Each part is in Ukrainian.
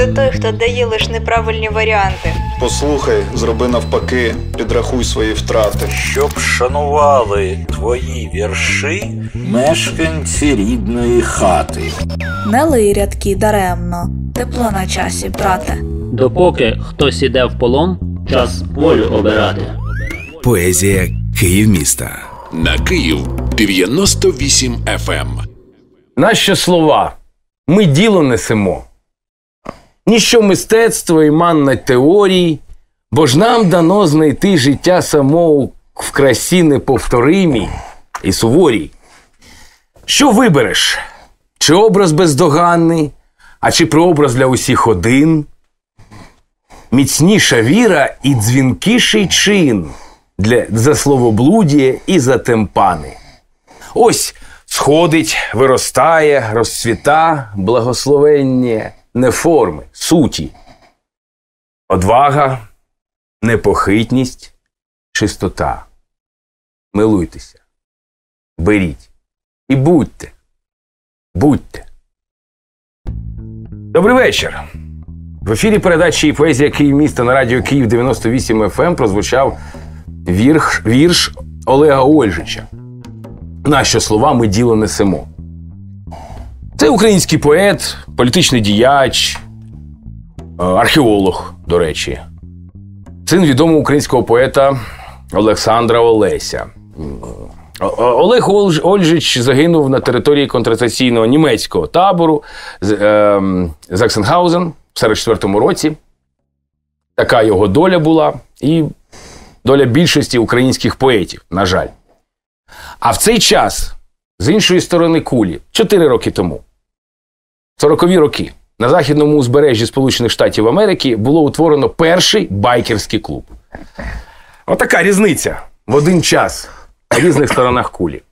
Це той, хто дає лише неправильні варіанти. Послухай, зроби навпаки, підрахуй свої втрати. Щоб шанували твої вірші мешканці рідної хати. Не лий рядки даремно, тепло на часі, брате. Допоки хтось іде в полон, час волю обирати. Поезія Київ міста. На Київ 98 FM. Нащо слова? Ми діло несемо. Ніщо мистецтво і манна теорій, бо ж нам дано знайти життя самого в красі неповторимій і суворій. Що вибереш? Чи образ бездоганний, а чи прообраз для усіх один? Міцніша віра і дзвінкіший чин для, за словоблудія і за темпани. Ось сходить, виростає, розцвіта, благословення не форми, суті. Одвага, непохитність, чистота. Милуйтеся, беріть і будьте. Будьте. Добрий вечір. В ефірі передачі Поезія Київ міста на радіо Київ 98 FM ем прозвучав вірш, вірш Олега Ольжича. Нащо слова ми діло несемо. Це український поет, політичний діяч, е, археолог, до речі, син відомого українського поета Олександра Олеся. Олег Ольжич загинув на території контрацесійного німецького табору з- ем, Заксенгаузен в 44-му році. Така його доля була, і доля більшості українських поетів, на жаль. А в цей час, з іншої сторони кулі, 4 роки тому, 40-ві роки, на західному узбережжі Сполучених Штатів Америки було утворено перший байкерський клуб. Отака різниця в один час на різних сторонах кулі.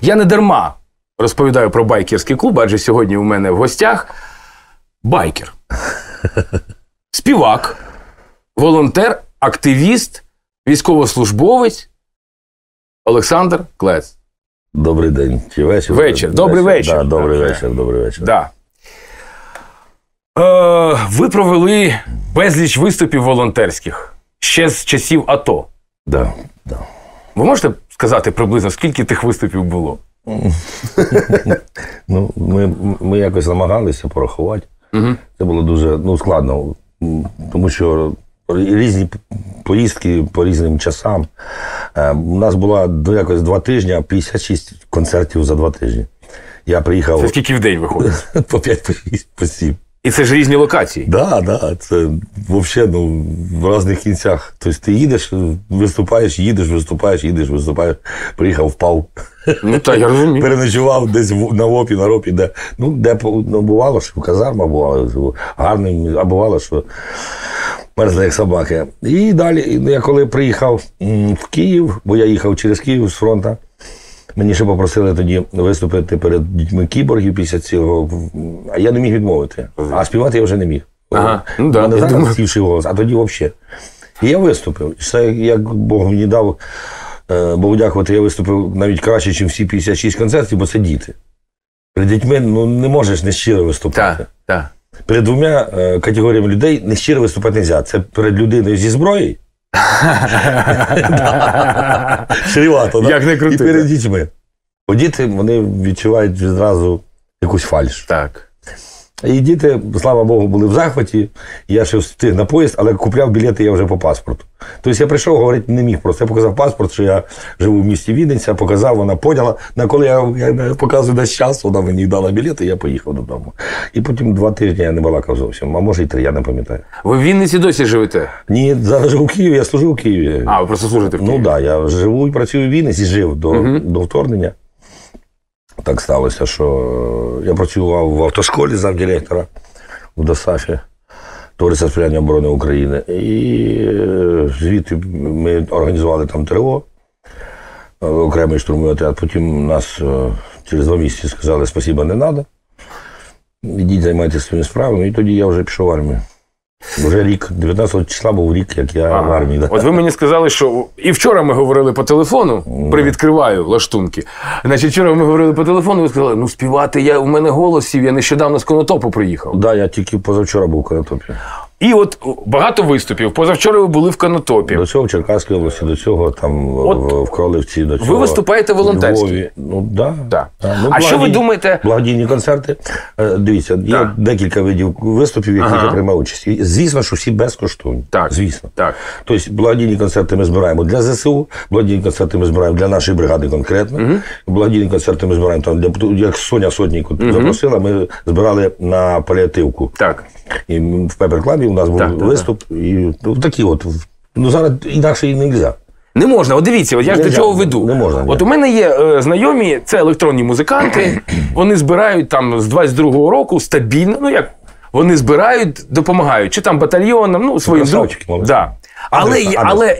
Я не дарма розповідаю про байкерський клуб, адже сьогодні у мене в гостях байкер, співак, волонтер, активіст, військовослужбовець Олександр Клец. Добрий день. Чи вечір? Вечір. Добрий вечір. Да, добрий Так, вечір, добрий вечір. Да. Е, ви провели безліч виступів волонтерських ще з часів АТО. Да, да. Ви можете сказати приблизно, скільки тих виступів було? Ну, ми, ми якось намагалися порахувати. Угу. Це було дуже ну, складно, тому що різні поїздки по різним часам. Е, У нас було якось два тижні, 56 концертів за два тижні. Я приїхав Це скільки в день виходить? по 5, по 6, по 7. І це ж різні локації. Да, да, це взагалі ну, в різних кінцях. Тобто ти їдеш, виступаєш, їдеш, виступаєш, їдеш, виступаєш. Приїхав, впав, Ну так, я розумію. переночував десь на ВОПі, на ропі, де. Ну, де ну, бувало, що казарма бувала що гарним, а бувало, що мерзли як собаки. І далі, ну, я коли приїхав в Київ, бо я їхав через Київ з фронту, Мені ще попросили тоді виступити перед дітьми кіборгів після цього, а я не міг відмовити. А співати я вже не міг. Ага, ну да, мене зараз думаю. голос, а тоді взагалі. І я виступив. Це як Бог мені дав, е, Богу дякувати, я виступив навіть краще, ніж всі 56 концертів, бо це діти. Перед дітьми ну, не можеш нещиро виступати. Так, так. Перед двома е, категоріями людей нещиро виступати не можна. Це перед людиною зі зброєю. Шрівато, Як не крути, І перед дітьми. Бо діти вони відчувають відразу якусь фальш. Так. І діти, слава Богу, були в захваті. Я ще встиг на поїзд, але купляв білети я вже по паспорту. Тобто я прийшов, говорити не міг просто. Я показав паспорт, що я живу в місті Вінниця, показав, вона поняла. На коли я, я показую десь час, вона мені дала білети, я поїхав додому. І потім два тижні я не балакав зовсім, а може й три, я не пам'ятаю. Ви в Вінниці досі живете? Ні, зараз живу в Києві, я служу в Києві. А, ви просто служите в Києві. Ну так, да, я живу і працюю в Вінниці, жив до, до вторгнення. Так сталося, що я працював в автошколі замдиректора в ДОСАФі, Товариства сприяння оборони України. І е, звідти ми організували там ТРО, е, окремий штурмовий отряд. Потім нас е, через два місяці сказали, спасіба, не треба. Ідіть, займайтеся своїми справами. І тоді я вже пішов в армію. Вже рік, 19 числа був рік, як я в армії. От ви мені сказали, що і вчора ми говорили по телефону, привідкриваю лаштунки. Значить, вчора ми говорили по телефону, ви сказали, ну співати я у мене голосів, я нещодавно з конотопу приїхав. Да, я тільки позавчора був в Конотопі. І от багато виступів. Позавчора ви були в конотопі. До цього в Черкаській області, до цього там От в, Кролевці, до цього. Ви виступаєте в волонтерськи? Львові. Ну, да. Да. Да. Ну, А що ви думаєте- Благодійні концерти. Е, Дивіться, є Так. декілька видів виступів, яких Ага. я приймав участь. І, звісно, що всі безкоштовні. Так. Звісно. Так. Тобто благодійні концерти ми збираємо для ЗСУ, благодійні концерти ми збираємо для нашої бригади конкретно. Благодійні концерти ми збираємо там, для, як Соня Сотнік от запросила, ми збирали на паліативку. Так. І в Пепер Клабі у нас був Так, так, виступ. І ну, такі от. Ну зараз інакше і не можна. Не можна. От дивіться, от я ж до чого веду. не можна, ні. От у мене є е, знайомі, це електронні музиканти. Вони збирають там з 22-го року стабільно. Ну як вони збирають, допомагають, чи там батальйонам, ну своїм друзям. Да. Але, але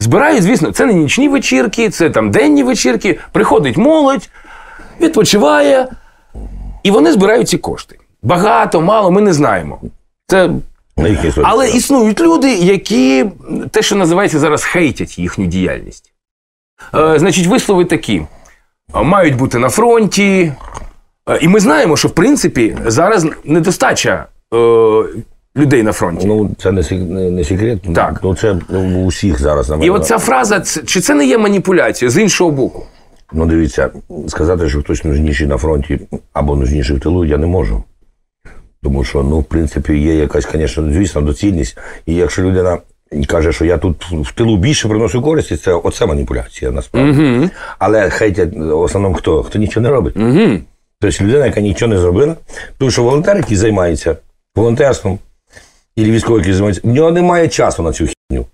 збирають, звісно, це не нічні вечірки, це там денні вечірки. Приходить молодь, відпочиває, і вони збирають ці кошти. Багато, мало, ми не знаємо. Це але існують люди, які те, що називається зараз, хейтять їхню діяльність. Е, значить, вислови такі: е, мають бути на фронті. Е, і ми знаємо, що в принципі зараз недостача е, людей на фронті. Ну, це не, секрет. Так. Ну, це ну, у всіх зараз. на І мене. от ця фраза, це- чи це не є маніпуляція з іншого боку? Ну, дивіться, сказати, що хтось нужніший на фронті або нужніший в тилу, я не можу. Тому що, ну, в принципі, є якась, звісно, звісно, доцільність. І якщо людина каже, що я тут в тилу більше приношу користі, це оце маніпуляція насправді. Угу. Але хейтять в основному хто? Хто нічого не робить. Угу. Тобто людина, яка нічого не зробила, тому що волонтер, який займається волонтерством, і військовий, який займається, в нього немає часу на цю хіню.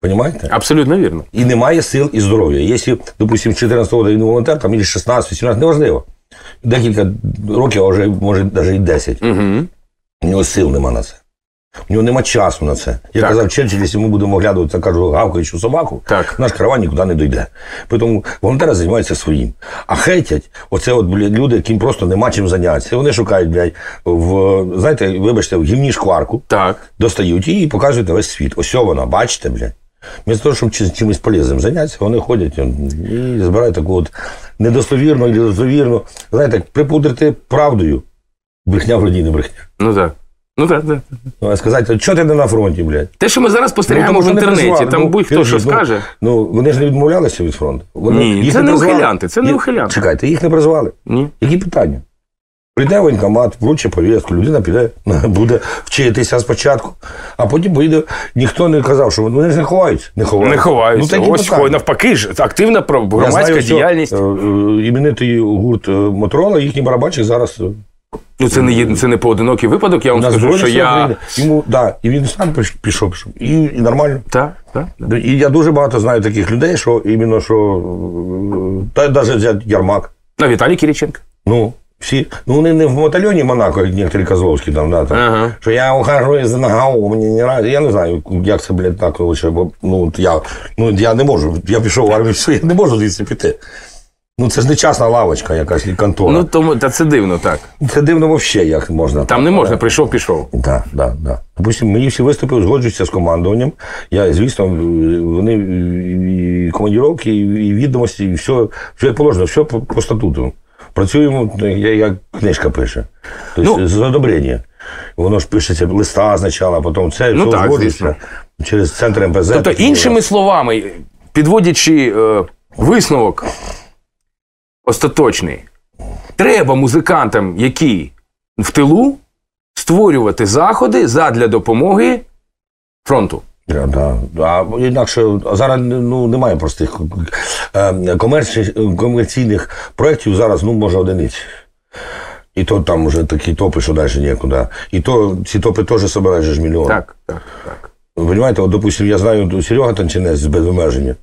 Понімаєте? Абсолютно вірно. І немає сил і здоров'я. Якщо, допустимо, 14 року він волонтер, там, і 16, 18, неважливо. Декілька років, а вже може навіть і 10. Угу. У нього сил нема на це. У нього нема часу на це. Я Так. казав Черчилль, якщо ми будемо оглядувати, кажу, гавкаючу собаку, Так. наш караван нікуди не дойде. Тому волонтери займаються своїм. А хейтять, оце от блядь, люди, яким просто нема чим зайнятися. Вони шукають, блядь, в, знаєте, вибачте, в гімні шкварку, Так. достають її і показують на весь світ. Ось вона, бачите, блядь. Вместо того, щоб чимось полезним зайнятися, вони ходять і збирають таку от недостовірну недостовірну, знаєте, припудрити правдою. Брехня вроді не брехня. Ну так. Ну так, так. Ну, а сказати, що ти не на фронті, блядь? Те, що ми зараз спостерігаємо тому в інтернеті, там Ну, будь-хто що ну, скаже. Ну, вони ж не відмовлялися від фронту. Вони, Ні, їх це не ухилянти, це не ухилянти. Чекайте, їх не призвали. Ні. Які питання? Прийде воєнкомат, вручить повістку, людина піде, буде вчитися спочатку, а потім поїде. Ніхто не казав, що вони ж не ховаються. Не ховаються. Не ховаються. Ну, Ось хой, навпаки ж активна про- Я громадська знаю, що, діяльність. е, е, Іменитий гурт е, Моторола, їхній барабанщик зараз Ну це не є це не поодинокий випадок. Я вам на скажу, що я. Йому, да, і він сам пішов, пішов. І, і нормально. так, так. так. І я дуже багато знаю таких людей, що іменно що та навіть взяти Ярмак. На Віталій Кириченко. Ну, всі, ну вони не в батальйоні Монако, як некоторі Козловські там, да, там Ага. що я ухажую за НГАУ, мені не нравится. Я не знаю, як це, блядь, так лише, бо ну, я, ну, я не можу. Я пішов в армію, все, я не можу звідси піти. Ну, це ж не частна лавочка якась і контора. Ну тому та це дивно, так. це дивно взагалі, як можна. Там не можна, прийшов, пішов. Так, так, так. Допустим, мені всі виступи узгоджуються з командуванням. Я, звісно, вони і командіровки, і відомості, і все, все як положено, все по, по статуту. Працюємо, я- як книжка пише. Тобто, Ну. з одобрення. Воно ж пишеться листа спочатку, а потім це, Ну так, звісно. через центр МПЗ. Тобто, іншими словами, підводячи е, висновок остаточний, треба музикантам, які в тилу, створювати заходи задля допомоги фронту. Да, да. А інакше а зараз ну, немає простих е, комерційних проєктів зараз, ну, може, одиниць. І то там вже такі топи, що далі нікуди. І то ці топи теж собирають же ж мільйон. Так, так, так. Ви розумієте, от, допустим, я знаю Серега Танчинець з без обмеження.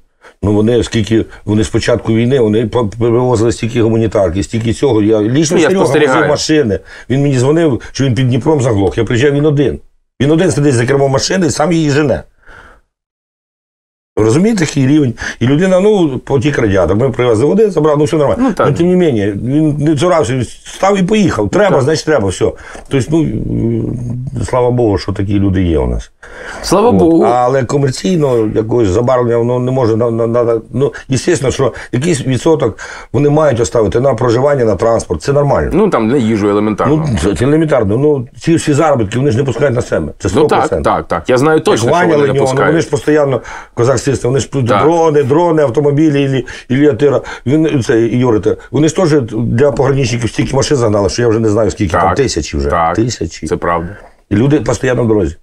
Ну вони скільки вони з початку війни вони привозили стільки гуманітарки, стільки цього. Я лічно Ну, я Серега возив машини. Він мені дзвонив, що він під Дніпром заглох. Я приїжджав він один. Він один сидить за кермом машини і сам її жене. Розумієте, такий рівень. І людина, ну, потік радіатор. Ми привезли води, забрав, ну все нормально. Ну, так. тим не менше, він не цурався, він став і поїхав. Треба, значить треба, все. Тобто, ну, слава Богу, що такі люди є у нас. Слава От. Богу. Але комерційно якогось забарвлення воно не може на, на, на, ну, звісно, що якийсь відсоток вони мають оставити на проживання, на транспорт. Це нормально. Ну там для їжу елементарно. Ну, це, елементарно. Ну, ці всі заробітки вони ж не пускають на себе. Це 100%. Ну так, так, так. Я знаю точно, Як що вони не ну, вони ж постійно козак систем, вони ж Так. дрони, дрони, автомобілі, ілі, ілі атира. Він це і Юрите. Вони ж теж для пограничників стільки машин загнали, що я вже не знаю, скільки там тисячі вже. Так, Тисячі. Це правда. І люди постійно в дорозі.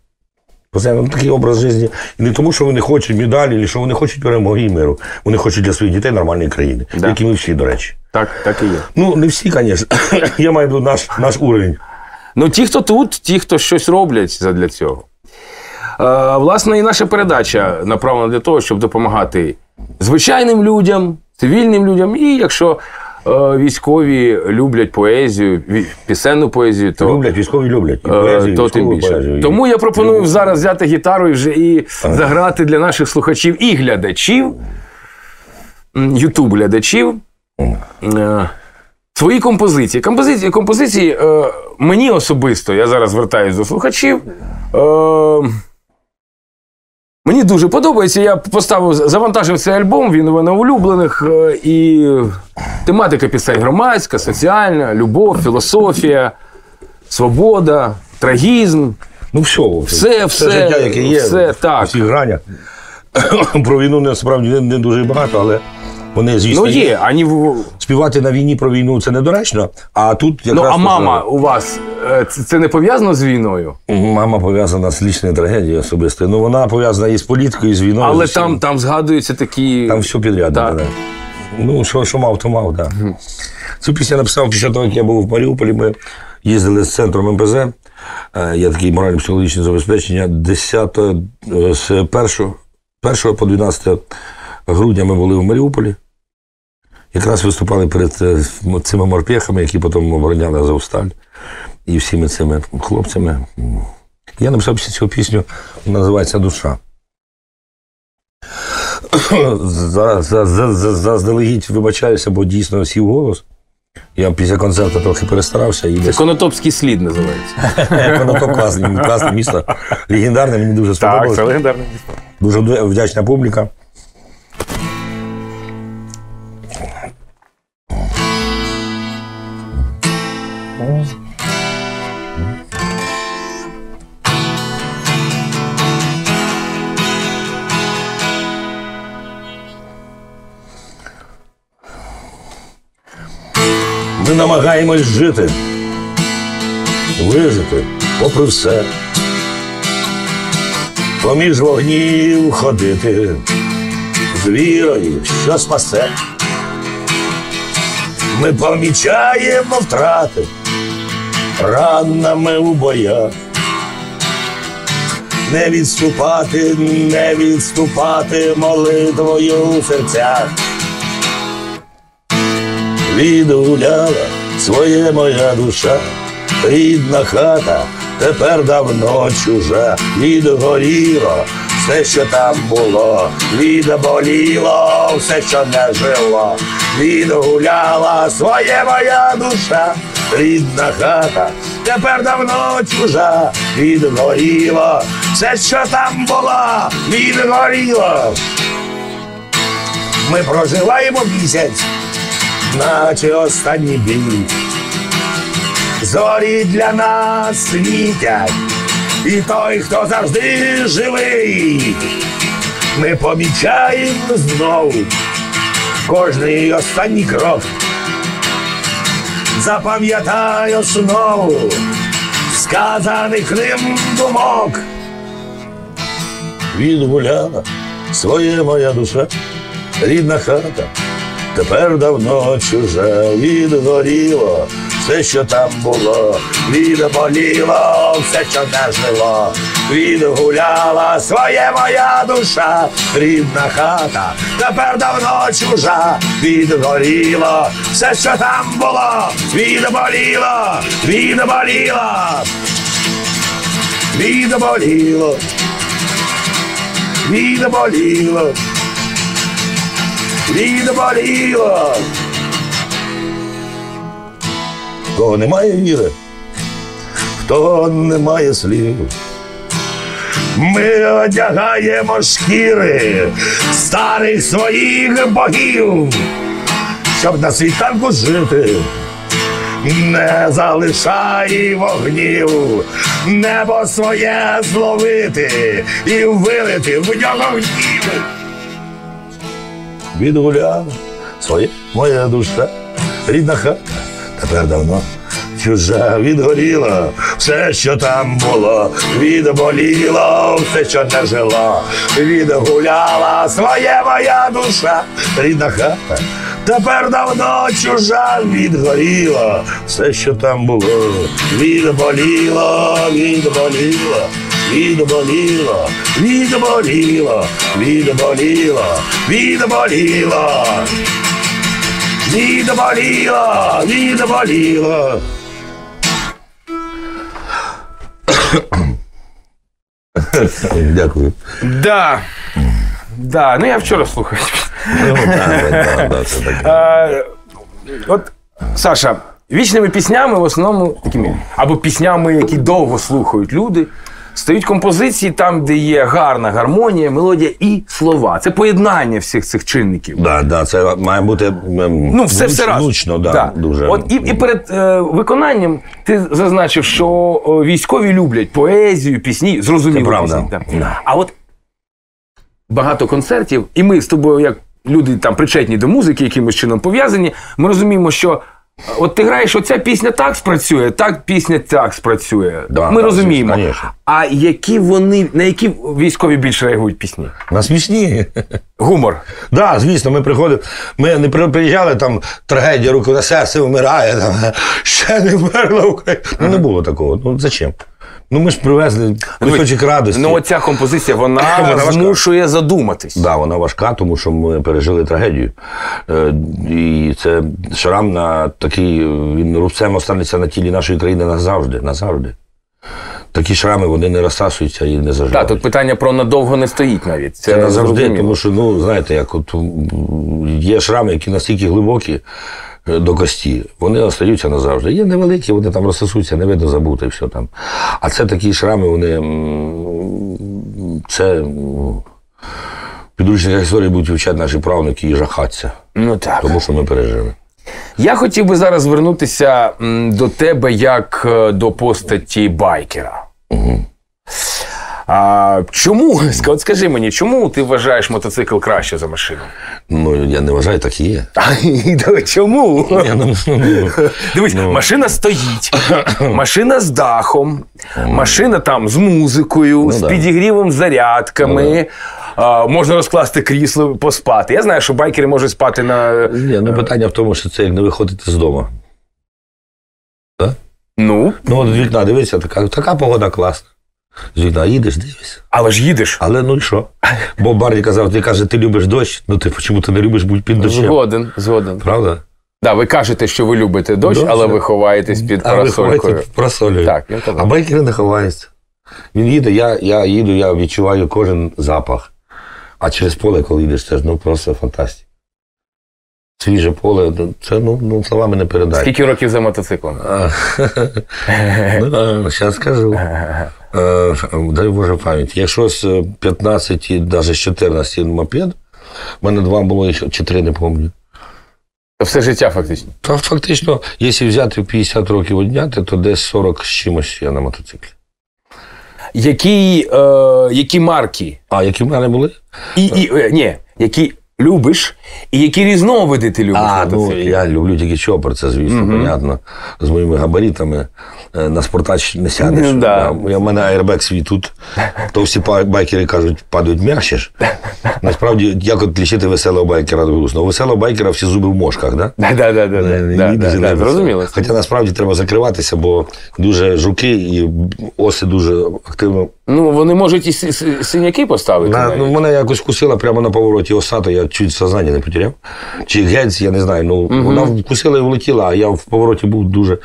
Постійно ну, такий образ життя. І не тому, що вони хочуть медалі, що вони хочуть перемоги і миру. Вони хочуть для своїх дітей нормальної країни, Да. як і ми всі, до речі. Так, так і є. Ну, не всі, звісно. Я маю наш, наш уровень. Ну, ті, хто тут, ті, хто щось роблять задля цього. Е, власне, і наша передача направлена для того, щоб допомагати звичайним людям, цивільним людям. І якщо е, військові люблять поезію, пісенну поезію, то, Люблять, військові люблять. І е, поезію, то тим більше. поезію, Тому я пропоную зараз взяти гітару і вже і заграти для наших слухачів і глядачів, ютуб-глядачів. Свої композиції. Композиції, композиції е, мені особисто, я зараз звертаюся до слухачів. Е, мені дуже подобається. Я поставив, завантажив цей альбом, він у мене улюблених. Е, і тематика пісень громадська, соціальна, любов, філософія, свобода, трагізм. Ну, все, Все, все, життя, яке є, все, так. усіх гранях. Про війну насправді не, не дуже багато, але вони, звісно, Ну є, ані співати на війні про війну це недоречно. А тут Ну, а мама у вас це це не пов'язано з війною? мама пов'язана з лічною трагедією особистою. Ну вона пов'язана і з політикою, і з війною. Але з там, там згадуються такі. Там все підряд. Так. Да. Ну, що, що мав, то мав, так. Да. Цю пісню я написав після того, як я був в Маріуполі. Ми їздили з центром МПЗ. Е, Я такий морально-психологічне забезпечення. 10, е, з 1, 1 по 12 грудня ми були в Маріуполі. Якраз виступали перед е, цими морпехами, які потім обороняли Азовсталь. І всіми цими хлопцями. Я написав після цього пісню, вона називається Душа. За- за- за- за- Заздалегідь вибачаюся, бо дійсно сів голос. Я після концерту трохи перестарався і Це десь Конотопський слід називається. воно то класне, класне місто. Легендарне, мені дуже сподобалось. легендарне місто. Дуже вдячна публіка. Намагаємось жити, вижити попри все поміж вогнів ходити, з вірою, що спасе. Ми помічаємо втрати ранами у боях. Не відступати, не відступати молитвою у серцях. Відгуляла своє моя душа, рідна хата, тепер давно чужа, відгоріло все, що там було, відболіло все, що не жило, відгуляла своє моя душа, рідна хата, тепер давно чужа, відгоріло все, що там було, відгоріло. Ми проживаємо місяць наче останній бій. Зорі для нас світять, і той, хто завжди живий, ми помічаємо знову кожний останній крок. Запам'ятай основу сказаних ним думок. Відгуляла своє моя душа, рідна хата. Тепер давно чуже відгоріло, все, що там було, відболіло, все, що не жило, відгуляла своє моя душа, рідна хата, тепер давно чужа, відгоріло, все, що там було, відболіло, відболіло, відболіло, відболіло, відболіло. В Кого немає віри, в того немає слів. Ми одягаємо шкіри старих своїх богів, щоб на світанку жити. Не залишай вогнів, небо своє зловити і вилити в нього гнів. Відгуляла своє моя душа, рідна хата, тепер давно чужа відгоріла, все, що там було, відболіло, все, що не жило, відгуляла. Своє моя душа, рідна хата. Тепер давно чужа відгоріла, все, що там було, відболіло, відболіло, відболіло, відболіло, відболіло, відболіло. Відболіло, відболіло. Дякую. Да. Да, ну я вчора слухав. Ну, да, да, да, це таке. От, Саша, вічними піснями в основному такими, або піснями, які довго слухають люди, стають композиції там, де є гарна гармонія, мелодія і слова. Це поєднання всіх цих чинників. Да, да, це має бути ем, Ну, все, все разом. влучно, да, Да. дуже. От і, і перед е, виконанням ти зазначив, що військові люблять поезію, пісні, зрозуміло. Це правда. пісні, так. Да. А от багато концертів, і ми з тобою, як люди там причетні до музики, якимось чином пов'язані, ми розуміємо, що. От ти граєш, оця пісня так спрацює, так пісня так спрацює. Да, ми да, розуміємо. звісно. А які вони, на які військові більше реагують пісні? На смішні. Гумор. Да, звісно, ми приходимо. Ми не при- приїжджали там трагедія, руку на серце вмирає, там, ще не вмерла Україна. Ну не було такого. Ну зачем? Ну ми ж привезли кусочок радості. Ну, оця композиція, вона, Вона важка. змушує задуматись. Да, вона важка, тому що ми пережили трагедію. Е, І це шрам на такий, він рубцем останеться на тілі нашої країни назавжди. назавжди. Такі шрами вони не розсасуються і не Так, тут питання про надовго не стоїть навіть. Це, Це назавжди, зрозуміло. тому що, ну, знаєте, як от є шрами, які настільки глибокі до кості, вони остаються назавжди. Є невеликі, вони там розсосуться, не видно забути, все там. А це такі шрами, вони. Це. м, історії будуть вивчати наші правнуки і жахатися, Ну так. тому що ми пережили. Я хотів би зараз звернутися до тебе як е, до постаті байкера. А, чому? От скажи мені, чому ти вважаєш мотоцикл краще за машину? Ну, я не вважаю, так і є. Чому? Ні, ну, ну, Дивись, машина стоїть, машина з дахом, машина там з музикою, з да. підігрівом, зарядками. А, можна розкласти крісло, поспати. Я знаю, що байкери можуть спати на. Ні, ну питання в тому, що це як не виходити з дому. Ну, Ну, от вікна дивися, така, така погода класна. З вікна їдеш, дивишся. але ж їдеш. Але ну і що? Бо Барді казав, ти каже, ти любиш дощ, ну ти чому ти не любиш бути під дощем? Згоден, згоден. Правда? Да, ви кажете, що ви любите дощ, Дощ, але ви ховаєтесь під А ви парасолькою. ховаєте просолює. Так, казав. А байкери не ховаються. Він їде, я, я їду, я відчуваю кожен запах. А через поле, коли йдеш, це ж ну просто фантастика. Свіже поле, ну, це ну, ну словами не передай. Скільки років за мотоциклом? Ну, зараз скажу. Е, Дай Боже пам'ять. Якщо з 15, навіть з 14 мопед, в мене два було, ще- чи три, не пам'ятаю. Все життя фактично. Та фактично, якщо взяти 50 років одняти, то десь 40 з чимось я на мотоциклі. Які, е, які марки? А які в мене були? І, і, е, ні, які любиш, і які різновиди ти любиш А, ну я люблю тільки чопер, це звісно, понятно. З моїми габаритами е, на спортач не сядеш. Ну, да. Я- мене аербек свій тут. То всі байкери кажуть, падають м'якше ж. Насправді, як от лічити веселого байкера до грустного? У веселого байкера всі зуби в мошках, да? Да, да, да, да, да, да, да. Хоча насправді треба закриватися, бо дуже жуки і оси дуже активно. Ну, вони можуть і си- си- синяки поставити. На, ну, мене якось вкусила прямо на повороті оса, то я чуть сознання не потеряв. Чи геть, я не знаю. Ну, Вона вкусила і влетіла, а я в повороті був дуже.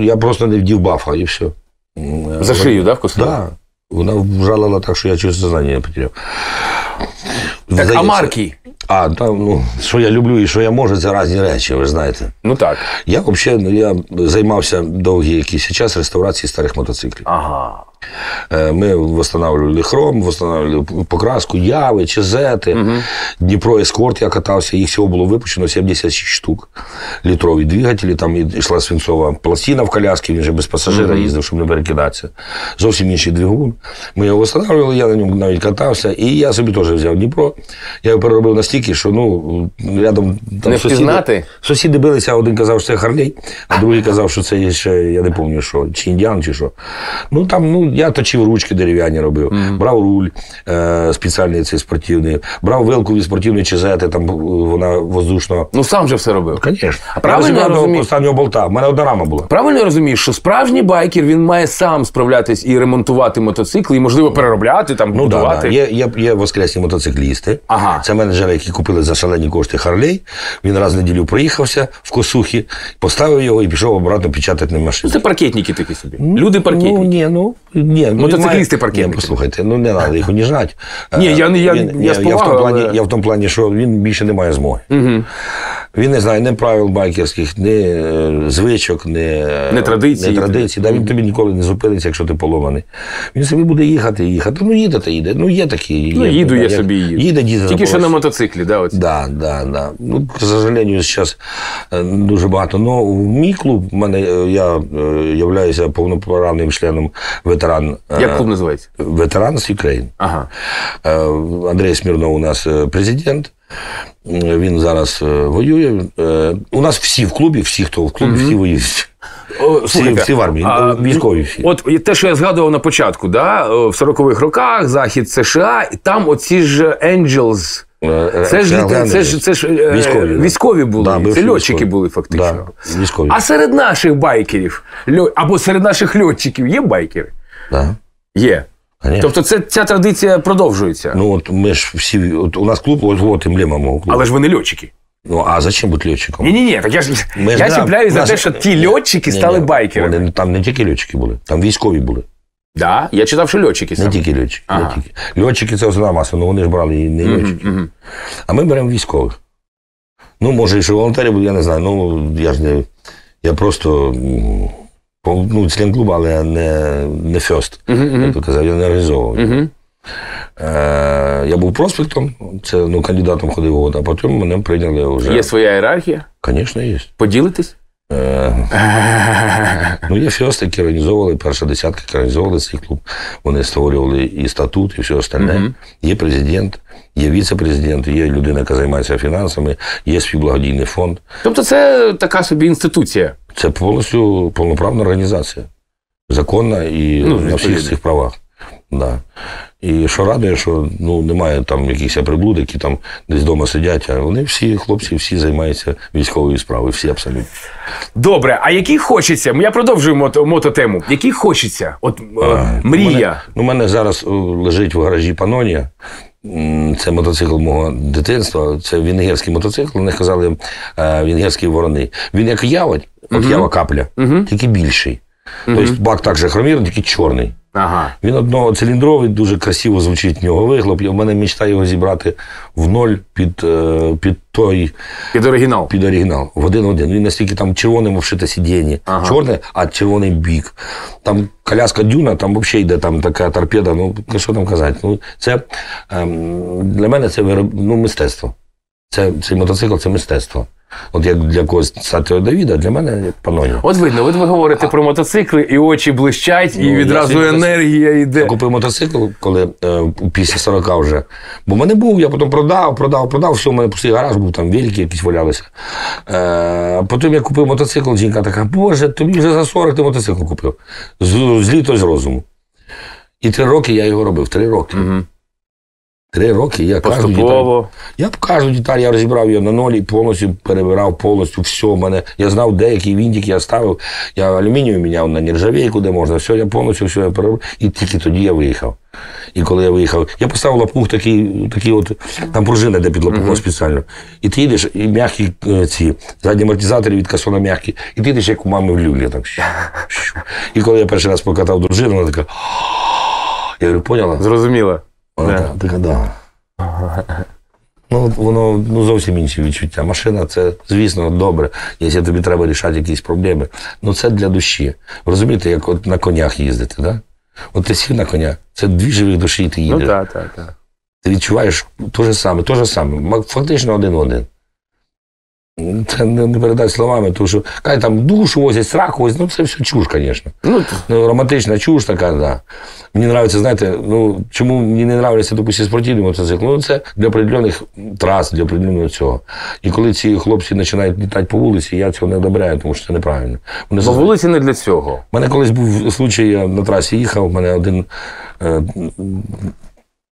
Я просто не вдів бафа і все. За шию, так, да, вкусили? Так. Да. Вона вжалила так, що я чуть сознання не потеряв. Так, а Здається. марки? А, там, ну, що я люблю і що я можу, це різні речі, ви ж знаєте. Ну так. Я взагалі ну, я займався довгий якийсь час реставрацією старих мотоциклів. Ага. Е, Ми встановлювали хром, встановлювали покраску, яви, чезети. Дніпро Ескорт я катався, їх всього було випущено 76 штук. Літрові двигателі, там йшла свинцова пластина в коляскі, він же без пасажира їздив, щоб не перекидатися. Зовсім інший двигун. Ми його встановлювали, я на ньому навіть катався. І я собі теж взяв Дніпро. Я його переробив настільки, що ну, рядом там Не впізнати? Сусіди билися, один казав, що це Харлей, а другий казав, що це ще, я не пам'ятаю, що, чи індіан, чи що. Ну там, ну, я точив ручки дерев'яні робив, брав руль е, спеціальний цей спортивний, брав вилку від спортивної чезети, там е, вона воздушно. Ну сам же все робив. Звісно. А правильно я розумію? останнього болта. У мене одна рама була. Правильно я розумію, що справжній байкер він має сам справлятись і ремонтувати мотоцикли, і можливо переробляти там, Ну, да, да. Є, є, є воскресні мотоциклісти. Ага. Це менеджери, які купили за шалені кошти Харлей. Він раз в неділю проїхався в Косухі, поставив його і пішов обратно печатати на Ну, машину. це паркетники такі собі. Люди паркетники. Ну, ні, ну, ні. ну, Мотоциклісти він має- паркетники. Ні, послухайте, ну не треба їх уніжати. Ні, Е, я не- я- він- я з в тому плані, але- я в тому плані, що він більше не має змоги. Угу. Він не знає ні правил байкерських, ні е, звичок, ні, Не традицій. ні традицій. Да, він тобі ніколи не зупиниться, якщо ти поломаний. Він собі буде їхати, їхати. Ну, їде та їде. Ну, є такі. Ну, їду я собі їду. Їде, їде. Тільки що на полосі. Мотоциклі, да, оці. Да, да, да. Ну, к сожалению, зараз дуже багато. Ну, в мій клуб, в мене, е, я е, являюся повноправним членом ветеран. е, Як клуб називається? Ветеран з Ukraine. Ага. Андрій Смірнов у нас президент. Він зараз воює. У нас всі в клубі, всі, хто в клубі, всі воюють. Всі, всі в армії, а, ну, військові всі. От те, що я згадував на початку, да, в 40-х роках, захід США, і там оці ж Angels. Е, Це ж, Легенди. це ж, це ж е, Військові, військові були, Да, це льотчики військові. були фактично. Да, військові. А серед наших байкерів, або серед наших льотчиків є байкери? Да. Є. Конечно. Тобто це, ця традиція продовжується. Ну, от ми ж всі, от у нас клуб, от, от емблема мого клубу. Але ж вони льотчики. Ну, а зачем бути льотчиком? Ні, ні, ні. Так я ж Ми я не- чіпляюсь у за те, що ті льотчики ні, стали ні. байкерами. Вони, там не тільки льотчики були, там військові були. Да, я читав, що льотчики Не тільки льотчики. Ага. Не тільки. Льотчики це основна маса, але вони ж брали і не льотчики. мгм. А ми беремо військових. Ну, може, і що волонтери будуть, я не знаю. Ну, я ж не. Я просто ну, член клубу, але не, не фест. Як то казав, я не організовував. Мгм. Е, я був проспектом, це ну, кандидатом ходив, а потім мене прийняли вже. Є своя ієрархія. Звісно, є. Поділитесь? Е, ну, є фест, які організовували, перша десятка, які організовували цей клуб. Вони створювали і статут, і все остальне. Є президент, є віце-президент, є людина, яка займається фінансами, є свій благодійний фонд. Тобто це така собі інституція. Це повністю повноправна організація. Законна і Ну, на всіх цих правах. Да. І що радує, що ну, немає там якихось приблуд, які там десь вдома сидять, а вони всі, хлопці, всі займаються військовою справою, всі абсолютно. Добре, а який хочеться? Я продовжую мото, мототему. Який хочеться? От е, мрія. У мене, ну, у мене зараз лежить в гаражі Панонія. Це мотоцикл мого дитинства. Це венгерський мотоцикл. Вони казали е, венгерські ворони. Він як ява, от ява капля, тільки більший. Тобто бак також хромірований, тільки чорний. Ага. Він одноциліндровий, дуже красиво звучить в нього вихлоп. В мене мечта його зібрати в ноль під, е, під той під оригінал. Під оригінал. В один-один. Він настільки там червоним вшите сидіння. Ага. Чорне, а червоний бік. Там коляска дюна, там взагалі йде там така торпеда. Ну, що там казати? Ну, це ем, для мене це вироб, ну, мистецтво. Це, цей мотоцикл це мистецтво. От як для когось Сатіо Давіда, для мене як. От видно, от ви говорите про мотоцикли, і очі блищать, і Ну, я відразу енергія йде. Я купив мотоцикл, коли е, після 40 вже. Бо в мене був, я потім продав, продав, продав, все, у мене пустий гараж був, там велики якісь валялися. Е, потім я купив мотоцикл, жінка така, боже, тобі вже за 40 ти мотоцикл купив. З, з літо з розуму. І три роки я його робив. Три роки. Мгм. Три роки я кожну деталь, я б кожну я розібрав її на нолі, повністю перебирав, повністю все. в Мене, я знав, де який вінтик я ставив. Я алюмінію міняв на нержавейку, де можна. Все, я повністю все я перебрав. І тільки тоді я виїхав. І коли я виїхав, я поставив лопух такий, такий от, там пружина, де під лопухом спеціально. І ти їдеш, і м'які е, ці задні амортизатори від касона м'які, і ти їдеш, як у мами в люлі. Так. І коли я перший раз покатав дружину, вона така. Я говорю, поняла? Зрозуміло. Да. да. Ну, воно ну, зовсім інші відчуття. Машина це, звісно, добре, якщо тобі треба рішати якісь проблеми. Ну це для душі. Розумієте, як от на конях їздити, да? От ти сів на коня, це дві живих душі, і ти їдеш. Ну так, так, так. Ти відчуваєш те ж саме, те ж саме, фактично один в один. Це не, не передай словами, тому що кай там душу возять, срак возять, ну це все чуш, звісно. Ну, Ну, романтична чуш така, да. Мені подобається, знаєте, ну чому мені не подобається, допустим, спортивний мотоцикл? Ну, це для определених трас, для определеного цього. І коли ці хлопці починають літати по вулиці, я цього не одобряю, тому що це неправильно. Вони зазв- вулиці не для цього. у мене колись був случай, я на трасі їхав, у мене один е,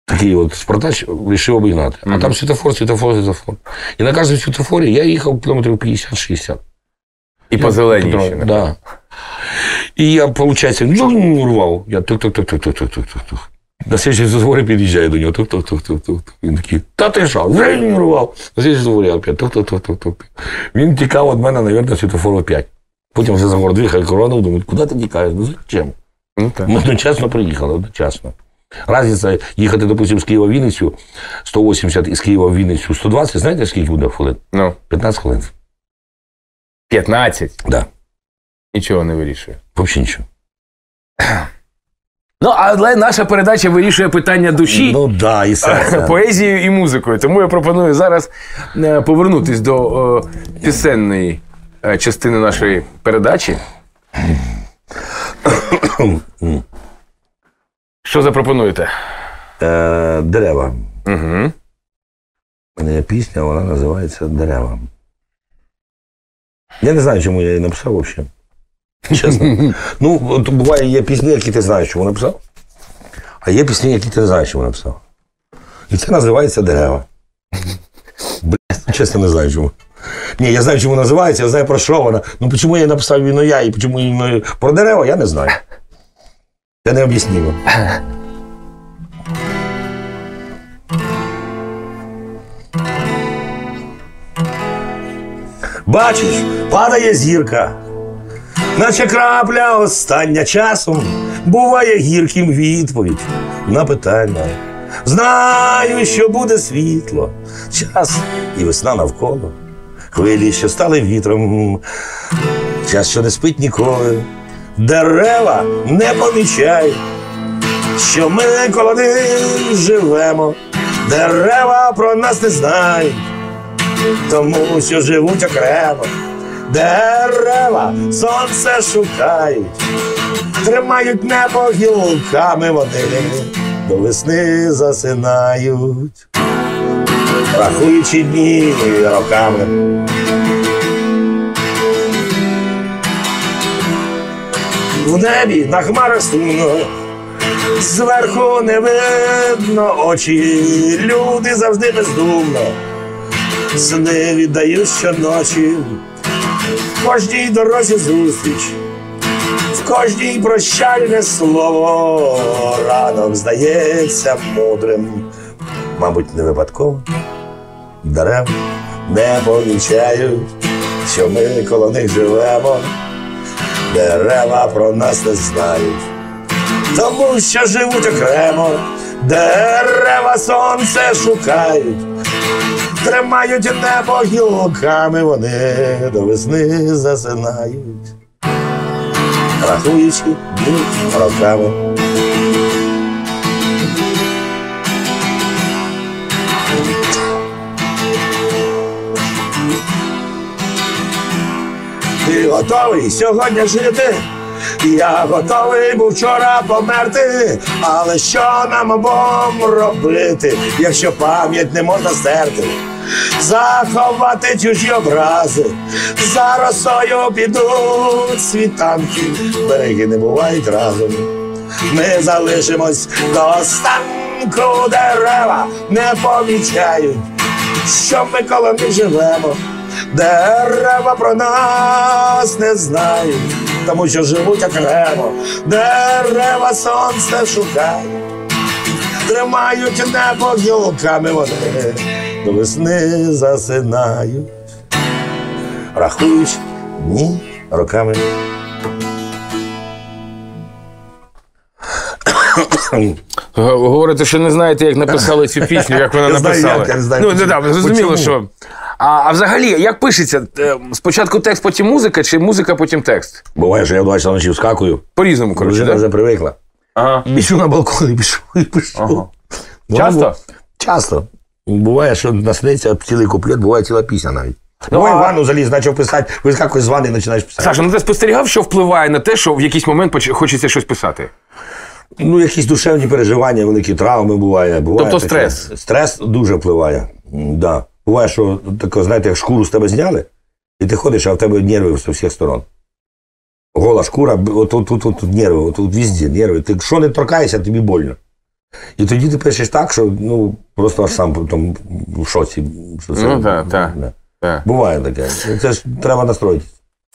такий от спартач вирішив обігнати. А там світофор, світофор, світофор. І на кожному світофорі я їхав кілометрів 50-60. І по зеленій ще. Да. І я, виходить, ну, урвав. Я тук-тук-тук-тук-тук-тук-тук-тук. На слідчій затворі під'їжджаю до нього. Тук-тук-тук-тук-тук. Він такий, та ти що, вже не урвав. На слідчій затворі опять. Тук-тук-тук-тук-тук. Він тікав від мене, мабуть, світофору 5. Потім вже за город виїхав, коронав, думаю, куди ти тікаєш? Ну зачем? Ну, так. Ми одночасно приїхали, одночасно. Разниця їхати, допустим, з Києва в Вінницю 180 і з Києва в Вінницю 120, знаєте, скільки буде хвилин? Ну, 15 хвилин. 15. Да. Нічого не вирішує. Взагалі нічого. Ну, але наша передача вирішує питання душі. Ну да, і серця. поезією і музикою. Тому я пропоную зараз е, повернутись до е, пісенної е, частини нашої передачі. Що запропонуєте? Е, дерева. Угу. У мене є пісня, вона називається Дерева. Я не знаю, чому я її написав взагалі. Чесно. ну, от буває, є пісні, які ти знаєш, чому написав, а є пісні, які ти не знаєш, чому написав. І це називається Дерева. Блядь, чесно, не знаю чому. Ні, я знаю, чому називається, я знаю про що вона. Ну чому я написав війну я і чому про дерева, я не знаю. Це не об'яснимо. Бачиш, падає зірка, наче крапля остання часом. Буває гірким відповідь на питання. Знаю, що буде світло, час і весна навколо, хвилі, що стали вітром, час, що не спить ніколи, дерева не помічають, що ми коло них живемо, дерева про нас не знають тому що живуть окремо. Дерева сонце шукають, тримають небо гілками вони, до весни засинають, рахуючи дні роками. В небі на хмарах сумно, зверху не видно очі, люди завжди бездумно. Сни віддаю щоночі, в кожній дорозі зустріч, в кожній прощальне слово, ранок здається мудрим, мабуть, не випадково. Дерев не помічають, що ми коло них живемо, дерева про нас не знають, тому що живуть окремо, дерева сонце шукають тримають небо гілками, вони до весни засинають, рахуючи дні роками. Готовий сьогодні жити? Я готовий був вчора померти, але що нам обом робити, якщо пам'ять не можна стерти? Заховати чужі образи, за росою підуть світанки, береги не бувають разом. Ми залишимось до останку дерева, не помічають, що ми коло них живемо. Дерева про нас не знають, тому що живуть окремо, дерева сонце шукають, тримають небо гілками вони, до весни засинають, рахують дні роками. Говорите, що не знаєте, як написали цю пісню, як вона Я знаю, написала. як, я знаю, ну, да, зрозуміло, що. А, а взагалі, як пишеться? Е, Спочатку текст, потім музика, чи музика, потім текст? Буває, що я в 2 часа ночі вскакую. По-різному, коротше, Дружина вже привикла. Ага. Пішу на балкон і пишу, і пишу. Ага. Часто? Часто. Буває, що насниться цілий куплет, буває ціла пісня навіть. Ну, Буває а- ванну заліз, почав писати, вискакуєш з ванни і починаєш писати. Саша, ну ти спостерігав, що впливає на те, що в якийсь момент хочеться щось писати? Ну, якісь душевні переживання, великі травми буває. буває Тобто таке. стрес? Стрес дуже впливає. Да. Буває, що тако, знаєте, як шкуру з тебе зняли, і ти ходиш, а в тебе нерви з усіх сторон. Гола шкура, от тут, тут, тут, тут нерви, от тут везде нерви. Ти що не торкаєшся, тобі больно. І тоді ти пишеш так, що ну, просто аж сам потім в шоці. Що це, Ну, так, так. Да. Так. Буває таке. Це ж треба настроїтися.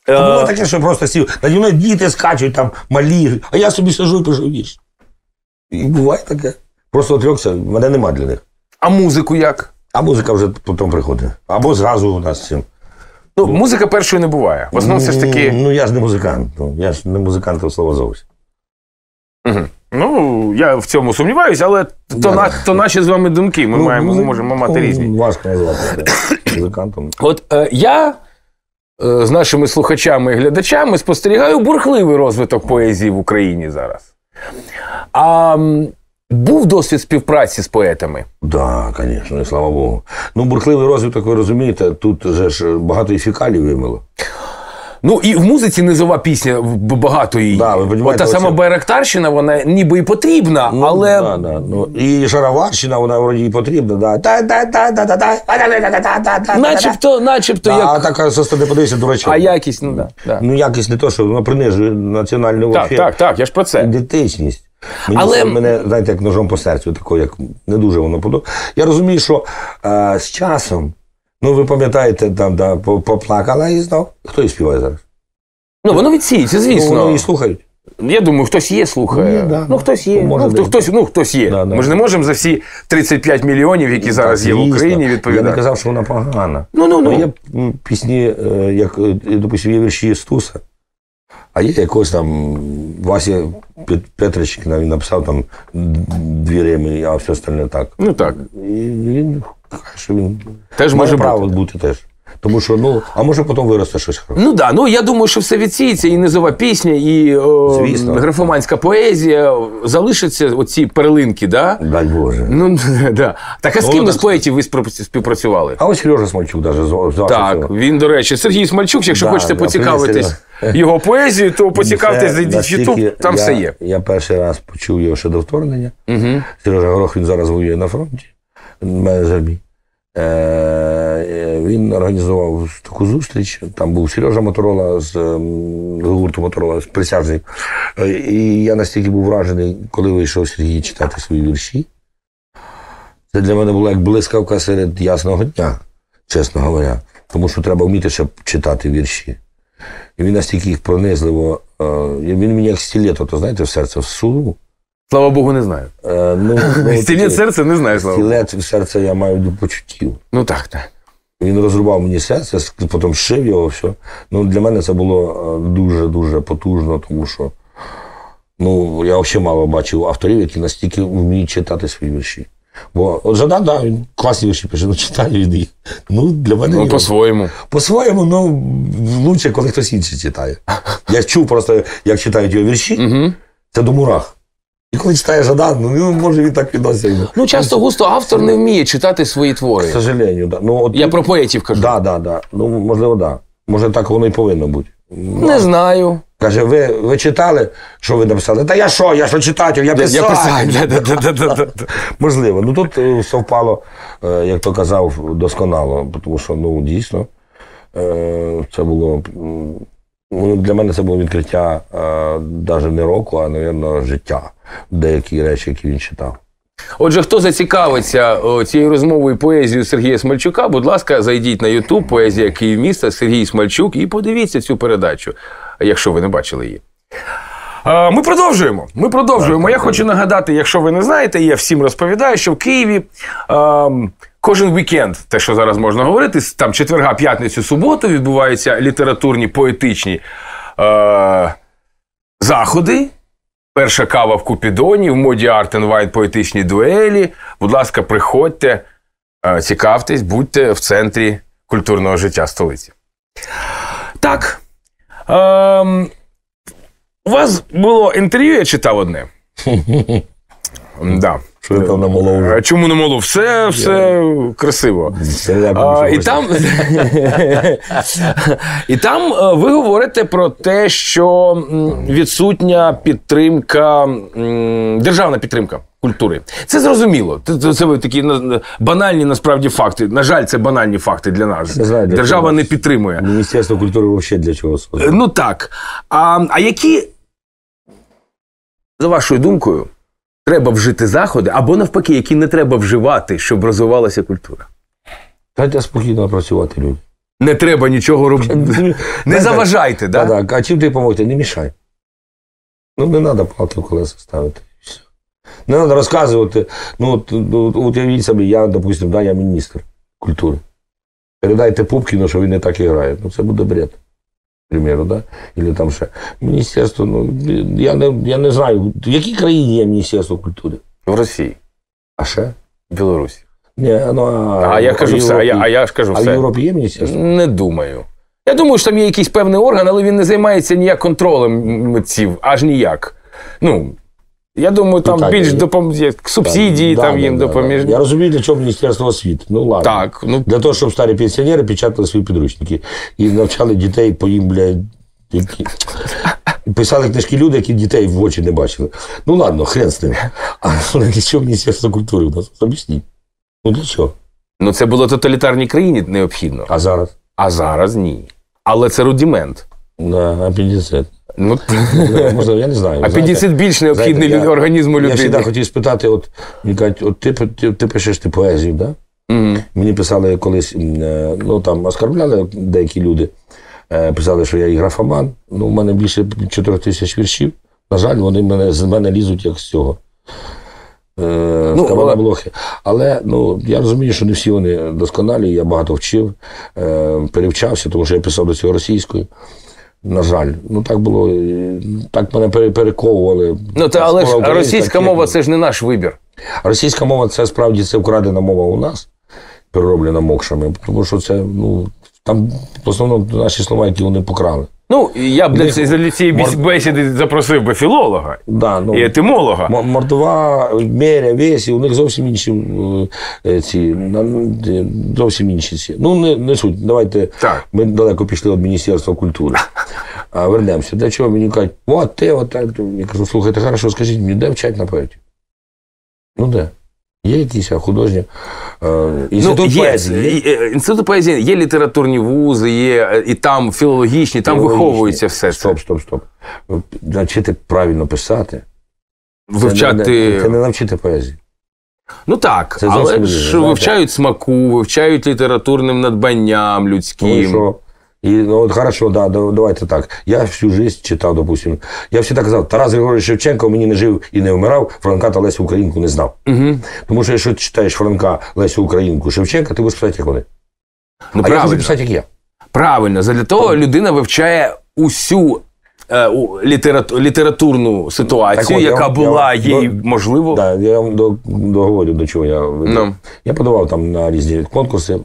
Е, було таке, що просто сів. Наді мною діти скачуть там малі, а я собі сижу і пишу вірш. І буває таке. Просто отрекся, мене нема для них. А музику як? А музика вже потім приходить. Або зразу у нас цим. Ну, музика першою не буває. В основному все ж таки. Ну, я ж не музикант. Ну, я ж не музикант, то слово зовсім. Мгм. Ну, я в цьому сумніваюся, але то, на, то наші з вами думки. Ми маємо, музик- можемо мати ну, різні. Важко назвати музикантом. От е, я е, з нашими слухачами і глядачами спостерігаю бурхливий розвиток поезії в Україні зараз. А був досвід співпраці з поетами. Так, да, звісно, і слава Богу. Ну, бурхливий розвиток, ви розумієте, тут же ж багато і фікалів вимило. Ну і в музиці низова пісня багато її. Да, ви От та сама Байрактарщина, вона ніби і потрібна, ну, але. Да, да, ну, І Шароварщина, вона вроді і потрібна. Да. Начебто, начебто. як... А така сторони подивися, дурачок. А якість, ну да. Ну, якість не то, що вона принижує національну Так, так, так, я ж про це. ідентичність. Мені Але... мене, знаєте, як ножом по серцю, тако, як не дуже воно подобається. Я розумію, що е, з часом ну ви пам'ятаєте, там, да, поплакала і знов. Хто її співає зараз? Ну, воно відсіється, Ну, звісно. вони її слухають. Я думаю, хтось є, слухає. Є, да, ну, хтось є. Може, ну, хто, да. хтось, ну, хтось є. Да, да. Ми ж не можемо за всі 35 мільйонів, які зараз є в Звісно. Україні, Я не відповідати. казав, що вона погана. Ну, ну, ну. Є м, пісні, е, як, е, допустим, є вірші Стуса, а є якось там Вася Пет- Петричик він написав там дві рими, а все остальне так. Ну так. І він що він Теж може право бути. бути теж. Тому що, ну, а може потім виросте щось хороше. Ну да, ну я думаю, що все відсіється, і низова пісня, і о, Звісно. графоманська поезія залишаться оці перлинки, да? Дай Боже. Ну, да. Так а з Ну, ким з поетів ви співпрацювали? А ось Сережа Смольчук навіть з Так, він, до речі, Сергій Смальчук, якщо Да, хочете да, поцікавитись його поезією, то поцікавтесь, зайдіть в Ютуб, там я, все є. Я перший раз почув його ще до вторгнення. Угу. Сережа Горох він зараз воює на фронті. Менеджер. Е, він організував таку зустріч. Там був Сережа Моторола з ем, гурту Моторола, присяжний. Е, І я настільки був вражений, коли вийшов Сергій читати свої вірші. Це для мене було як блискавка серед ясного дня, чесно говоря. Тому що треба вміти ще читати вірші. І він настільки їх пронизливо. е, Він мені як стілето, то знаєте, в серце всунув. Слава Богу, не знаю. Е, ну, ну, Стілець серце не знаю, слава Богу. Стілет в серце я маю до почуттів. Ну так, так. Він розрубав мені серце, потім шив його, все. Ну, для мене це було дуже-дуже потужно, тому що ну, я взагалі мало бачив авторів, які настільки вміють читати свої вірші. Бо от Жадан, да, він класні вірші пише, ну читає він їх. Ну, для мене Ну, по-своєму. по-своєму, ну, лучше, коли хтось інший читає. Я чув просто, як читають його вірші, це до мурах. І коли читає Жадан, ну, ну, може він так відноситься. Ну, часто густо автор не вміє читати свої К твори. сожалению, да. Ну, от, Я про поетів кажу. Да, да, да. Ну, можливо, да. Може, так воно і повинно бути. Не знаю. Каже, ви, ви читали, що ви написали? Та я що, я що читатель, я писав. Я писав. Да, да, да, да, да. Можливо. Ну тут е, совпало, е, як то казав, досконало, тому що ну, дійсно е, це було. Ну, для мене це було відкриття навіть не року, а, мабуть, життя. Деякі речі, які він читав. Отже, хто зацікавиться цією розмовою поезією Сергія Смальчука, будь ласка, зайдіть на Ютуб, поезія Київміста, Сергій Смальчук, і подивіться цю передачу, якщо ви не бачили її. Ми продовжуємо. Ми продовжуємо. Я хочу нагадати, якщо ви не знаєте, я всім розповідаю, що в Києві ем, кожен вікенд, те, що зараз можна говорити, там четверга, п'ятницю, суботу відбуваються літературні поетичні е, заходи. перша кава в Купідоні, в моді and White поетичні дуелі. Будь ласка, приходьте, е, цікавтесь, будьте в центрі культурного життя столиці. Так. Ем, у вас було інтерв'ю, я читав одне. Да. Що я там намолов? А Чому не молов? Все, все красиво. А, і там, і там е, ви говорите про те, що відсутня підтримка, державна підтримка культури. Це зрозуміло. Це, це- це такі банальні насправді факти. На жаль, це банальні факти для нас. Знаю, для Держава чого. не підтримує. Міністерство культури взагалі для чого? Е, Ну так. А, а які, за вашою думкою, треба вжити заходи, або навпаки, які не треба вживати, щоб розвивалася культура? Дайте спокійно працювати люди. Не треба нічого робити. Не заважайте, Да? да? Так, а чим ти допомогти? Не мішай. Ну, не треба палки в колеса ставити. все. Не треба розказувати. Ну, от, ну, от уявіть собі, я, допустим, да, я міністр культури. Передайте Пупкіну, що він не так і грає. Ну, це буде бред. Примеру, да? Или там ще. Міністерство, ну, я не, я не знаю, в якій країні є Міністерство культури? В Росії, А ще? в Білорусі. Ні, ну, а, А я кажу все, а я, а я ж кажу а в. Європі є міністерство? Не думаю. Я думаю, що там є якийсь певний орган, але він не займається ніяк контролем митців, аж ніяк. Ну, я думаю, там так, більш є. допом... субсидії, Да, там да, їм да, допоміж. Я розумію, для чого Міністерство освіти. Ну ладно. Так, ну Для того, щоб старі пенсіонери печатали свої підручники і навчали дітей по їм, блядь, які... Писали книжки люди, які дітей в очі не бачили. Ну ладно, хрен з ним. Але для чого Міністерство культури в нас? Об'ясніть. Ну для чого? Ну, це було тоталітарній країні необхідно, А зараз? а зараз ні. Але це рудимент. На апендицит. Ну, Можливо, я не знаю. апендицит більш необхідний знаєте, я- організму Я завжди хотів спитати, от, мені кажуть, от ти, ти, ти пишеш ти поезію, да? Мгм. Мені писали колись, м, е, ну там оскарбляли деякі люди, е, писали, що я і графоман. Ну, у мене більше 4 тисяч віршів. На жаль, вони мене, з мене лізуть як з цього. Е, Ну, але- блохи. Але ну, я розумію, що не всі вони досконалі, я багато вчив, е, перевчався, тому що я писав до цього російською. На жаль, ну так було, так мене пере- перековували. Ну, та, але ж російська так, мова це ж не наш вибір. Російська мова це справді це вкрадена мова у нас, перероблена мокшами, тому що це, ну, там в основному наші слова, які вони покрали. Ну, я б для, ці- цієї мор- бесіди запросив би філолога Да, ну, і етимолога. Мордова, Меря, Весі, у них зовсім інші е, ці, е, зовсім інші ці. Ну, не, не суть. Давайте Так. ми далеко пішли від Міністерства культури. А вернемося. Для чого мені кажуть, от ти, от так. Я кажу, слухайте, хорошо, скажіть мені, де вчать на поетів? Ну де? Є якісь художні інститут ну, є, поезії? Є? е, е, інститут поезії, є літературні вузи, є е, і там філологічні, там Філологічні. виховується все це. Стоп, стоп, стоп. Навчити правильно писати. Це Вивчати. не, це не навчити поезії. Ну так, Це але ж вивчають смаку, вивчають літературним надбанням Ну і людським. що? І, ну, от хорошо, да, да, давайте так. Я всю життя читав, допустим. Я завжди казав, Тарас Григорович Шевченко мені не жив і не вмирав, Франка та Лесю Українку не знав. Угу. Тому що якщо ти читаєш Франка, Лесю Українку, Шевченка, ти будеш писати, як вони. Ну, а я хочу правильно. писати, як я. Правильно, задля того людина вивчає усю е, у- літерату- літературну ситуацію, Так от, я яка вам- я була вам- їй ну, можливо. Да, я вам до- договорю, до чого я веду. Ну. Я подавав там на різні конкурси.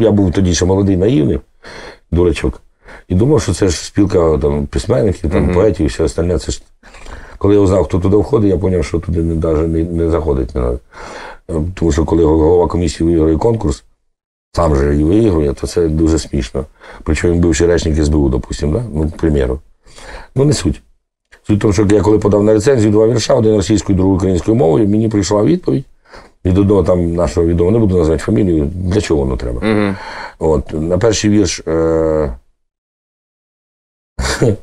Я був тоді ще молодий, наївний, дурачок. І думав, що це ж спілка там, письменників, там, поетів і все остальне. Це ж... Коли я узнав, хто туди входить, я зрозумів, що туди не, даже не, не заходить. Не надо. Е, Тому що коли голова комісії виграє конкурс, сам же і виігрує, то це дуже смішно. Причому він бивший речник СБУ, допустим, да? ну, к примеру. Ну, не суть. Суть в тому, що я коли подав на рецензію два вірша, один російською, другий українською мовою, мені прийшла відповідь від одного там нашого відомого, не буду називати фамілію, для чого воно треба. Угу. От, на перший вірш е...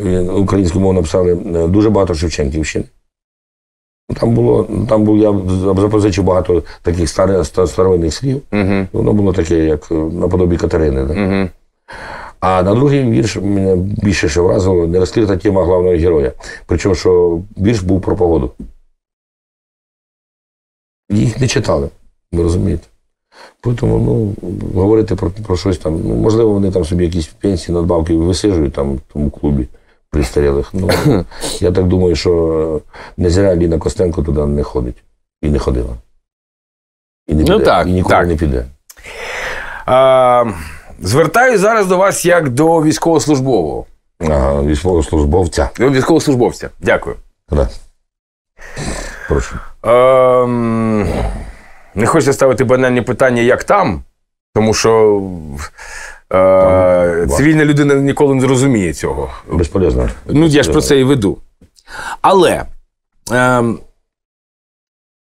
він українською мовою написали е, дуже багато Шевченківщини. Там було, там був, я запозичив багато таких стари- ста- старовинних слів. Угу. Воно було таке, як е, наподобі Катерини. Да? Угу. А на другий вірш мене більше ще вразило не розкрита тема головного героя. Причому, що вірш був про погоду. Їх не читали, ви розумієте. Тому ну, говорити про, про щось там, ну, можливо, вони там собі якісь пенсії, надбавки висижують там в тому клубі пристарілих. Ну, я так думаю, що не зря Ліна Костенко туди не ходить. І не ходила. І не Ну так, і ніколи так. не піде. А, звертаюсь зараз до вас як до військовослужбового. Ага, військовослужбовця. Військовослужбовця. Дякую. Да. Прошу. Ем, не хочеться ставити банальні питання, як там, тому що е, цивільна людина ніколи не зрозуміє цього. Безполезно. Ну, я ж про це і веду. Але ем,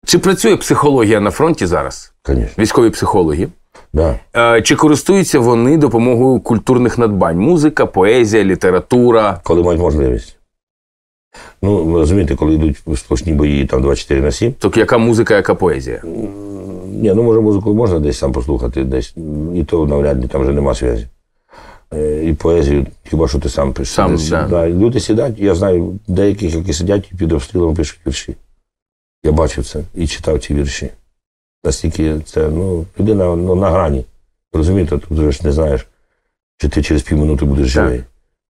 чи працює психологія на фронті зараз? Звісно. Військові психологи? Да. Е, чи користуються вони допомогою культурних надбань? Музика, поезія, література? Коли мають можливість. Ну, розумієте, коли йдуть сплошні бої там 24 на 7, Так яка музика, яка поезія? Ні, ну може музику можна десь там послухати, десь, і то навряд ли там вже нема зв'язі. Е, І поезію, хіба що ти сам пишеш. Сам, Десь, да. да. Люди сидять, я знаю деяких, які сидять і під обстрілом пишуть вірші. Я бачив це і читав ці вірші. Настільки це, ну, людина ну, на грані. Розумієте, тут вже ж не знаєш, чи ти через півминути будеш живий.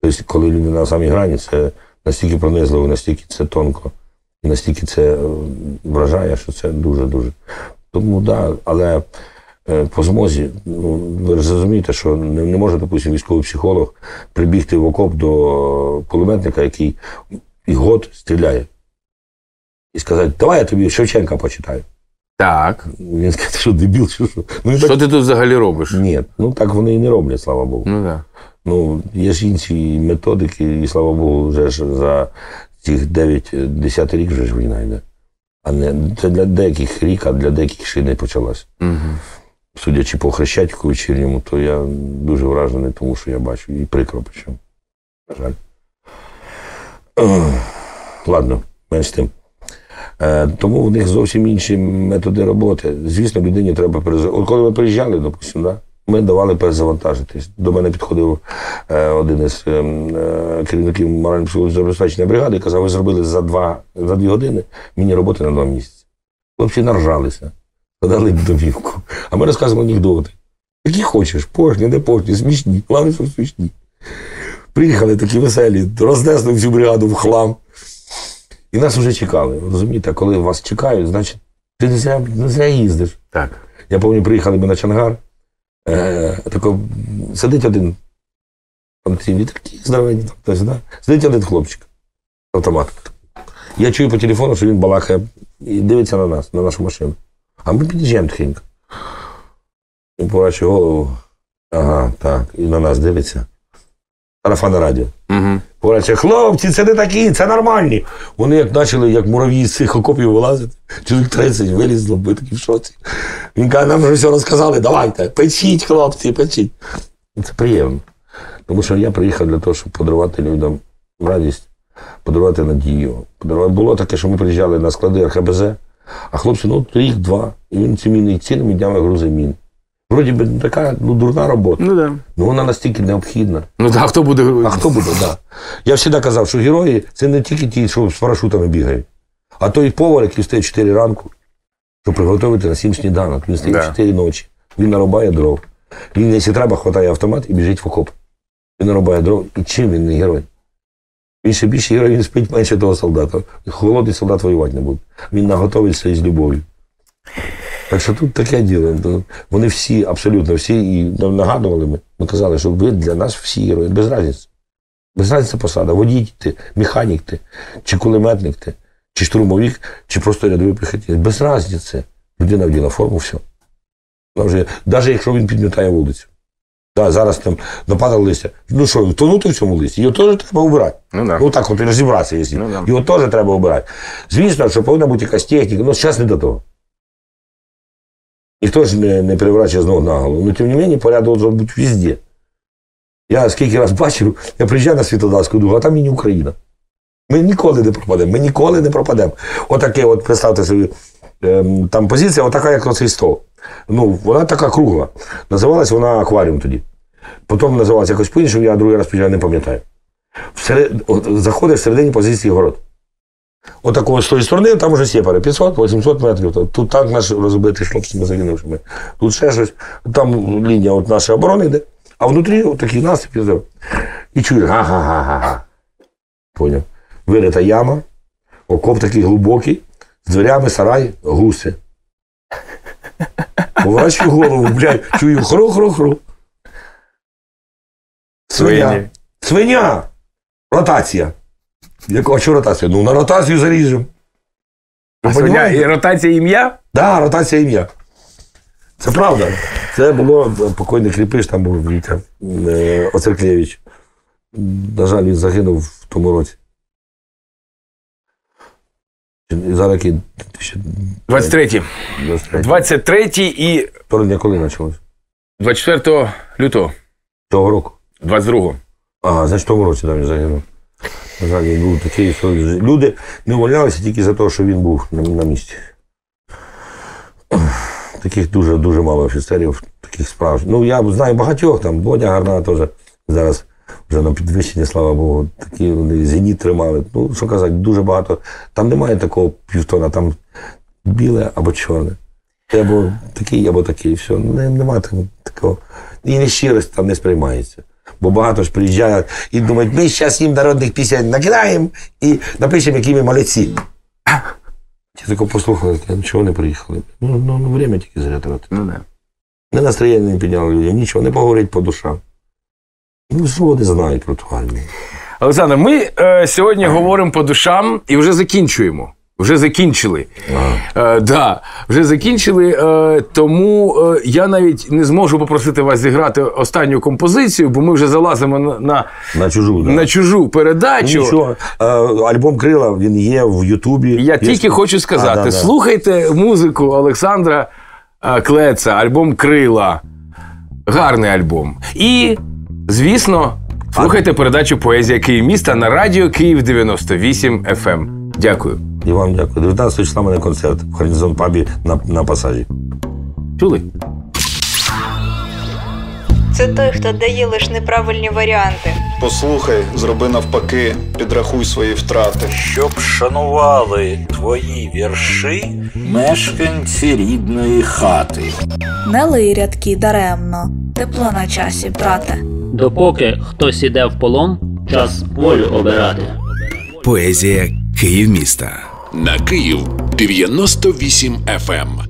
Тобто, коли людина на самій грані, це настільки пронизливо, настільки це тонко, і настільки це е, вражає, що це дуже-дуже. Тому да, але е, по змозі, ну, ви розумієте, що не, не може, допустимо, військовий психолог прибігти в окоп до кулеметника, який і год стріляє, і сказати, давай я тобі Шевченка почитаю. Так. Він скаже, що дебіл, чи що? Ну, Що так... ти тут взагалі робиш? Ні, ну так вони і не роблять, слава Богу. Ну так. Ну, є ж інші методики, і слава Богу, вже ж за цих 9-10 рік вже ж війна йде. А не це для деяких рік, а для деяких ще й не почалась. Угу. Судячи по хрещатику вечірньому, то я дуже вражений, тому що я бачу і прикро причому. На жаль. Ладно, менш тим. Е, тому в них зовсім інші методи роботи. Звісно, людині треба перезавантажити. От коли ми приїжджали, допустимо, да, ми давали перезавантажитись. До мене підходив е, один із е, е, керівників морально-психологічного забезпечення бригади і казав, ви зробили за, два, за дві години мені роботи на два місяці. Хлопці наржалися, подали домівку. А ми розказуємо анекдоти. Які хочеш, пошні, не пошні, смішні, головне, що смішні. Приїхали такі веселі, рознесли всю бригаду в хлам. І нас вже чекали. Розумієте, а коли вас чекають, значить, ти не зря, не зря їздиш. Так. Я пам'ятаю, приїхали ми на Чангар. Е, тако, сидить один. Там ці вітерки здоровенні, там хтось, да? Сидить один хлопчик. Автомат. Я чую по телефону, що він балакає і дивиться на нас, на нашу машину. А ми під'їжджаємо тихенько. Він поворачує голову. Ага, так. І на нас дивиться. Сарафан радіо. Угу. Говорять, хлопці, це не такі, це нормальні. Вони як почали, як мурав'ї з цих окопів вилазити, чоловік 30 вилізло, ми такі в шоці. Він каже, нам вже все розказали, давайте, печіть, хлопці, печіть. Це приємно. Тому що я приїхав для того, щоб подарувати людям радість, подарувати надію. Подарувати. Було таке, що ми приїжджали на склади РХБЗ, а хлопці, ну, рік-два, і він ці міни цілими днями грузить мін. Вроді би така ну, дурна робота, Ну так. ну вона настільки необхідна. Ну так, а хто буде. А хто буде, да. Я завжди казав, що герої це не тільки ті, що з парашутами бігають, а той повар, який встає 4 ранку, щоб приготувати на 7 сніданок. Він стає Да. 4 ночі. Він нарубає дров. Він, якщо треба, хватає автомат і біжить в окоп. Він нарубає дров. І чим він не герой? Він ще більше герой, він спить менше того солдата. Холодний солдат воювати не буде. Він наготовиться із любов'ю. Так що тут таке діло. Ну, Вони всі, абсолютно всі, і нагадували ми. Ми казали, що ви для нас всі герої, без разниці. Без разниці посада. Водій ти, механік ти, чи кулеметник ти, чи штурмовик, чи просто рядовий піхотинець. Без разниці. Людина вділа форму, все. Вже, навіть якщо він підмітає вулицю. Да, зараз там нападало листя. Ну що, тонути в цьому листі, його теж треба обирати. Ну. Ну так от і розібратися, якщо. Ну, да. Його теж треба обирати. Звісно, що повинна бути якась техніка, але зараз не до того. Ніхто ж не, не переворачує з на голову. Ну, тим не менше, порядок должен бути везде. Я скільки раз бачив, я приїжджаю на Світлодарську, думаю, а там мені Україна. Ми ніколи не пропадемо, ми ніколи не пропадемо. Отаке, от представте собі, там позиція, отака, як оцей стол. Ну, вона така кругла. Називалась вона акваріум тоді. Потім називалася якось по-іншому, я другий раз приїжджаю, не пам'ятаю. Заходиш всередині позиції город. Отакого з тої сторони, там уже сепари, 500-800 метрів. Тут- Тут танк наш розбитий хлопцями загинувшими. Тут ще щось. Там лінія от нашої оборони йде, а внутрі такі насипи. І чуєш, га-га-га-га. Поняв? Вирита яма, окоп такий глибокий, з дверями сарай, гуси. Поворачую голову, блядь, чую хру-хру-хру. Свиня. Свиня! Ротація. Якого що ротація? Ну, на ротацію заріжемо. А Ви понімаєте? і ротація ім'я? Да, ротація ім'я. Це правда. Це було покойний кріпиш, там був Вітя е, Оцерклєвич. На жаль, він загинув в тому році. І зараз який 23. 2023. 23 і Вторгнення коли почалось? 24 лютого, Цього року. 22. Ага, значить, в тому році там він загинув. На жаль, був такий, що люди не увольнялися тільки за те, що він був на, місці. Таких дуже дуже мало офіцерів, таких справжніх. Ну, я знаю багатьох, там Бодя Гарна теж зараз вже на підвищенні, слава Богу, такі вони зеніт тримали. Ну, що казати, дуже багато. Там немає такого півтона, там біле або чорне. Або такий, або такий. Все. Не, нема там такого. І нещирість там не сприймається. Бо багато ж приїжджають і думають, ми зараз їм народних пісень накидаємо і напишемо, які ми молодці. Ті тако послухали, таке, ну чого не приїхали? Ну, ну, ну время тільки зря тратити. Ну, не. Не настроєння не підняли людям, нічого, не поговорить по душам. Ну, що вони знають про ту армію? Олександр, ми е, сьогодні говоримо по душам і вже закінчуємо. Вже закінчили. Е, да, вже закінчили. Е, тому е, я навіть не зможу попросити вас зіграти останню композицію, бо ми вже залазимо на, на, На чужу. Да. на чужу передачу. Нічого. Е, альбом Крила він є в Ютубі. Я Є- тільки хочу сказати: А, да, да. слухайте музику Олександра е, Клеца, альбом Крила. Гарний альбом. І, звісно, слухайте передачу Поезія Київ міста на радіо Київ 98 FM. Ем. Дякую. І вам дякую. 19 числа мене концерт в Гарнізон пабі на, на пасажі. Чули? Це той, хто дає лише неправильні варіанти. Послухай, зроби навпаки, підрахуй свої втрати. Щоб шанували твої вірші мешканці рідної хати. Не лий рядки даремно, тепло на часі, брате. Допоки хтось іде в полон, час волю обирати. Поезія Київ міста. На Київ 98 FM.